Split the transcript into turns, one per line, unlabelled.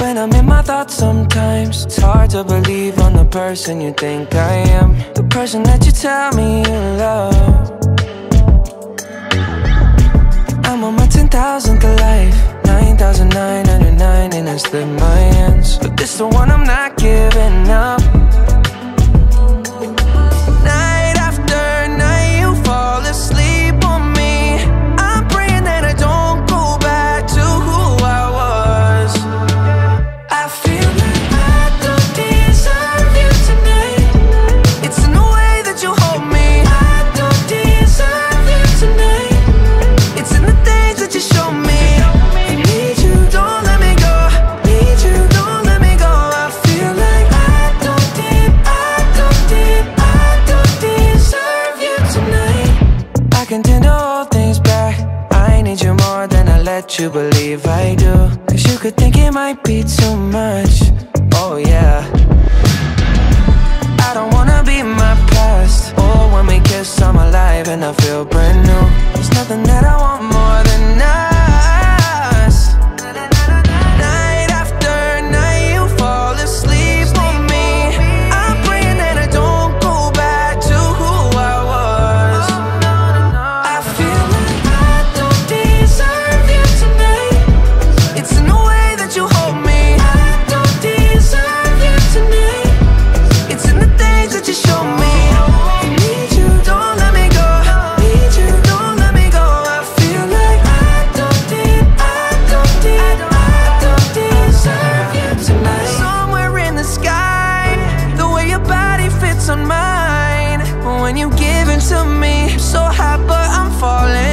When I'm in my thoughts sometimes It's hard to believe I'm the person you think I am. The person that you tell me you love. I'm on my 10,000th life. 9,999 and I slip my hands But this the one I'm not giving can to hold things back. I need you more than I let you believe I do. Cause you could think it might be too much. Oh yeah. I don't wanna be my past. Oh, when we kiss, I'm alive and I feel brand fits on mine When you give it to me? I'm so hot but I'm falling